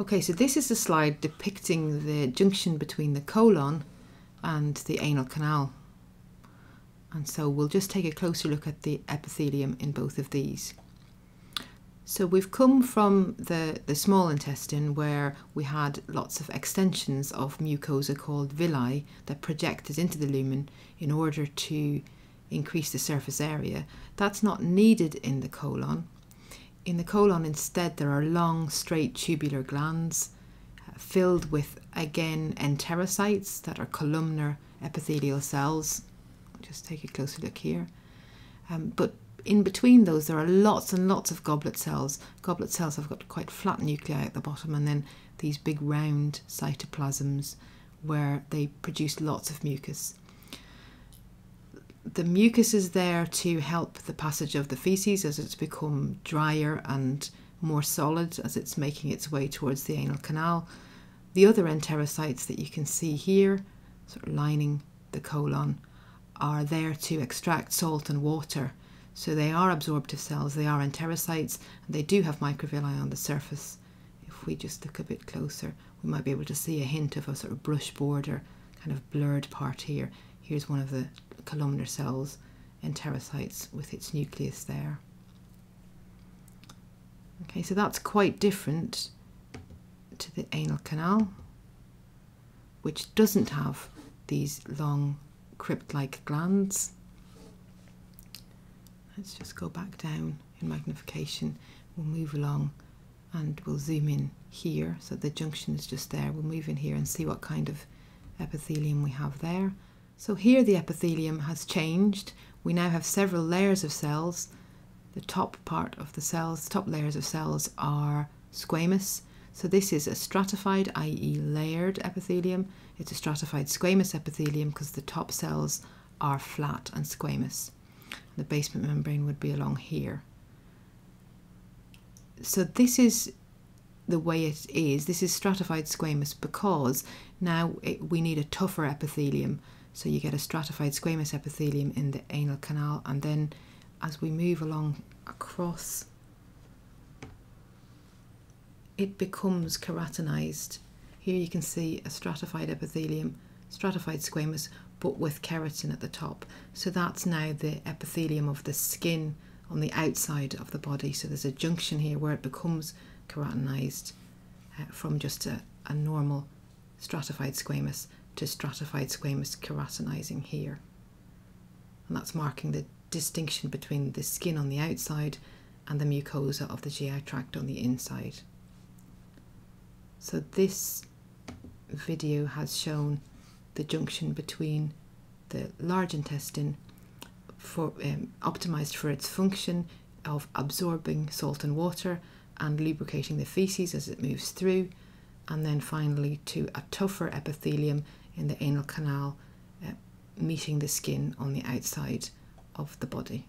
Okay, so this is a slide depicting the junction between the colon and the anal canal. And so we'll just take a closer look at the epithelium in both of these. So we've come from the, the small intestine where we had lots of extensions of mucosa called villi that projected into the lumen in order to increase the surface area. That's not needed in the colon. In the colon instead there are long straight tubular glands uh, filled with again enterocytes that are columnar epithelial cells. Just take a closer look here. Um, but in between those, there are lots and lots of goblet cells. Goblet cells have got quite flat nuclei at the bottom, and then these big round cytoplasms where they produce lots of mucus. The mucus is there to help the passage of the feces as it's become drier and more solid as it's making its way towards the anal canal. The other enterocytes that you can see here, sort of lining the colon, are there to extract salt and water so they are absorptive cells, they are enterocytes, and they do have microvilli on the surface. If we just look a bit closer, we might be able to see a hint of a sort of brush border, kind of blurred part here. Here's one of the columnar cells, and enterocytes, with its nucleus there. Okay, so that's quite different to the anal canal, which doesn't have these long crypt-like glands. Let's just go back down in magnification. We'll move along and we'll zoom in here. So the junction is just there. We'll move in here and see what kind of epithelium we have there. So here the epithelium has changed. We now have several layers of cells. The top part of the cells, top layers of cells are squamous. So this is a stratified, i.e. layered epithelium. It's a stratified squamous epithelium because the top cells are flat and squamous the basement membrane would be along here. So this is the way it is. This is stratified squamous because now it, we need a tougher epithelium. So you get a stratified squamous epithelium in the anal canal and then as we move along across it becomes keratinized. Here you can see a stratified epithelium, stratified squamous, but with keratin at the top. So that's now the epithelium of the skin on the outside of the body. So there's a junction here where it becomes keratinized uh, from just a, a normal stratified squamous to stratified squamous keratinizing here. And that's marking the distinction between the skin on the outside and the mucosa of the GI tract on the inside. So this video has shown the junction between the large intestine for um, optimized for its function of absorbing salt and water and lubricating the feces as it moves through and then finally to a tougher epithelium in the anal canal uh, meeting the skin on the outside of the body.